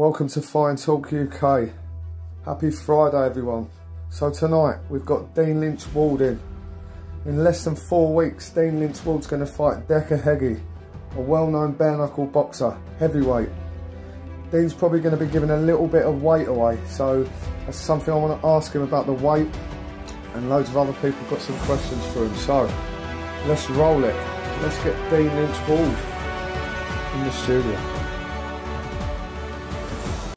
Welcome to Fight Talk UK. Happy Friday, everyone. So tonight we've got Dean Lynch Walden. in. In less than four weeks, Dean Lynch Ward's going to fight Decca Heggie, a well-known bare knuckle boxer, heavyweight. Dean's probably going to be giving a little bit of weight away, so that's something I want to ask him about the weight. And loads of other people got some questions for him. So let's roll it. Let's get Dean Lynch Ward in the studio.